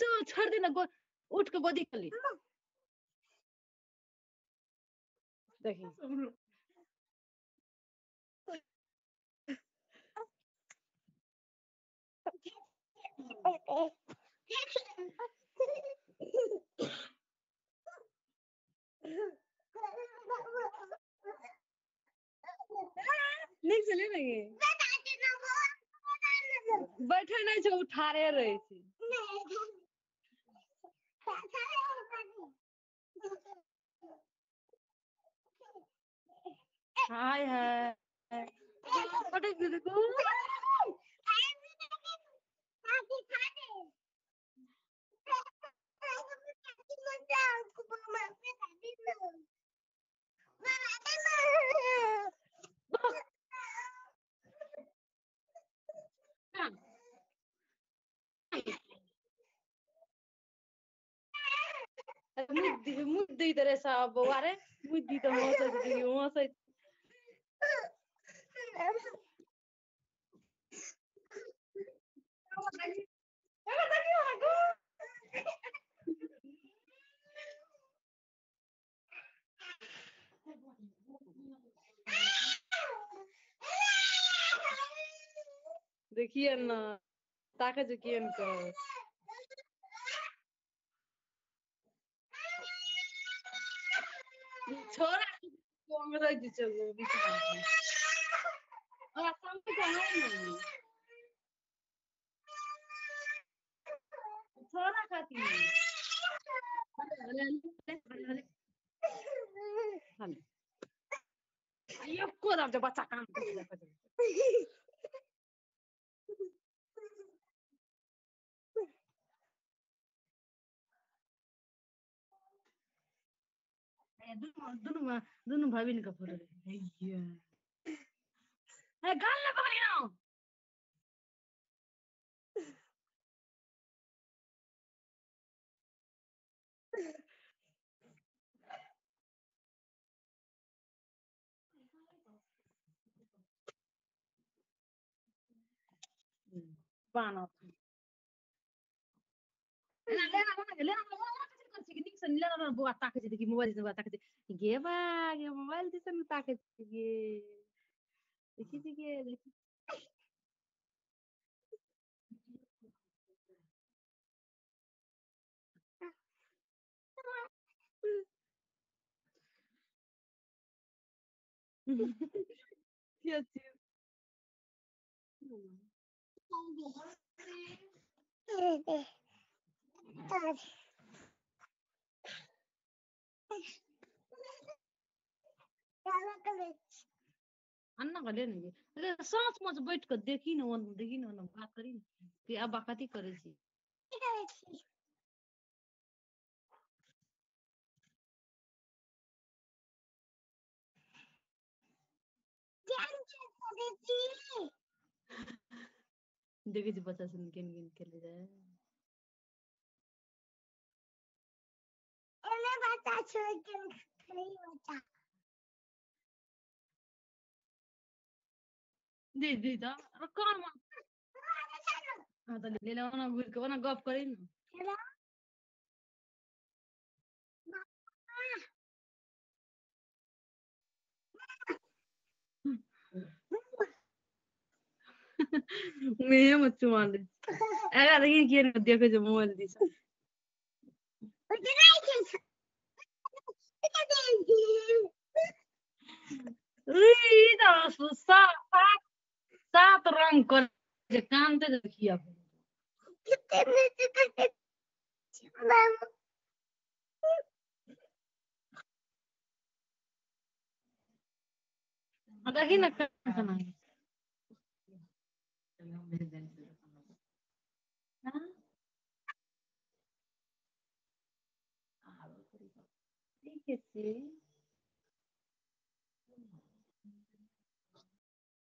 चल छोड़ देना गो उठ के गोदी कर ली देखिए नीक से ले नहीं बैठे नहीं छे उठारे रहे छे हाय हाय पटक दे देखो मुद्दी मुद्दी तेरे साहब बारे मुद्दी तो हो सकती देखिए ना ताके जो किए इनको छोरा को अंग्रेजी चलो बीच में और सामने का है नहीं छोरा खाती है ये को दाम जो बच्चा काम कर দুনুমা দুনু ভাবিন কাপুর ஐயா গাল না পাবলি না বানাও লেনা লেনা লেনা ότι ξεκινήσαν λένε να μπω ατάκα και δεν μπορείς να μπω ατάκα. Και είπα, για μαμά, τι θα μου τάκα. Εκεί τι γέλε. चीज़ अन्ना का लेने गे अरे साँस में बैठ के देखी न ओन देखी न ओन बात करी न कि अब कथी करे छी देखी छी बच्चा सुन केन केन खेले जाए दे दे दा अरे कौन मा हां तो ले ले ओना बुल के ओना गप करी न मैं मत मान दे अरे देखी केन देखो जो सात रंग कर जे काम दे देखिए आप देखी ना खाना ठीक है